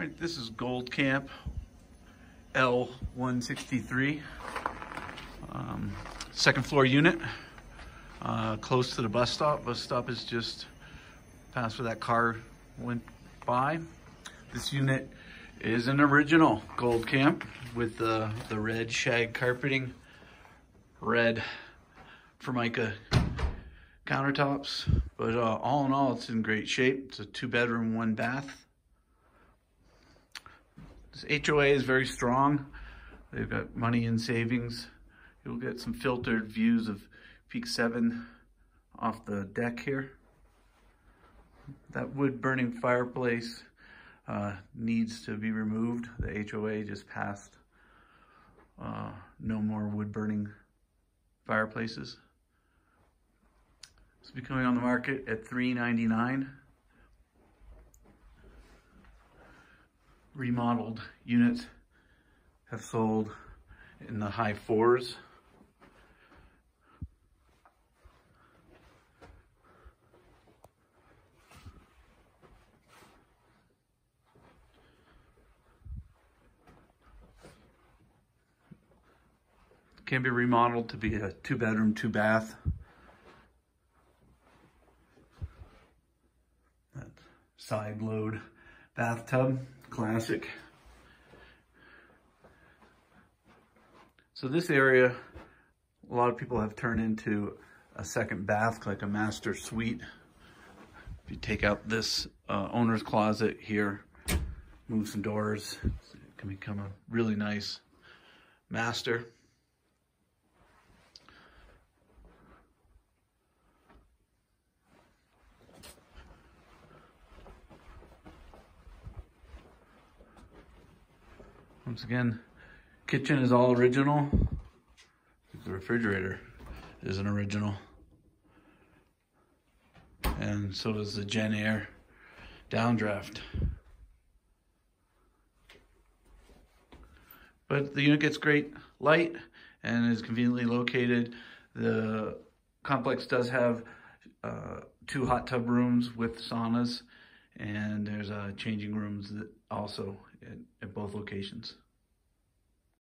All right, this is Gold Camp L163, um, second floor unit, uh, close to the bus stop. Bus stop is just past where that car went by. This unit is an original Gold Camp with the, the red shag carpeting, red Formica countertops, but uh, all in all, it's in great shape. It's a two bedroom, one bath. HOA is very strong. They've got money in savings. You'll get some filtered views of Peak 7 off the deck here. That wood burning fireplace uh, needs to be removed. The HOA just passed uh, no more wood burning fireplaces. It's becoming on the market at $399. Remodeled units have sold in the high fours. Can be remodeled to be a two bedroom, two bath. That side load bathtub classic. So this area, a lot of people have turned into a second bath, like a master suite. If you take out this uh, owner's closet here, move some doors, it can become a really nice master. Once again, kitchen is all original. The refrigerator is an original. And so does the Jenn-Air downdraft. But the unit gets great light and is conveniently located. The complex does have uh, two hot tub rooms with saunas and there's uh, changing rooms also at, at both locations.